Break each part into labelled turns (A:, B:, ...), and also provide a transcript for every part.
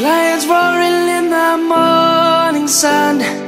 A: Lions roaring in the morning sun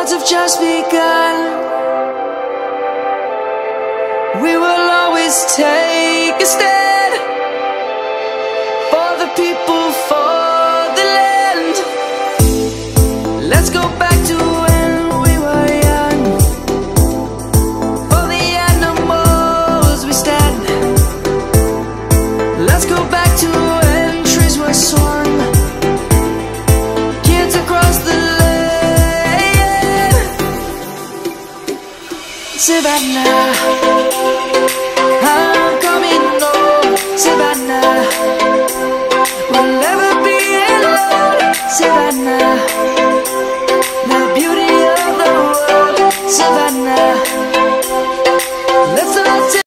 A: Birds have just begun. We will always take Savannah I'm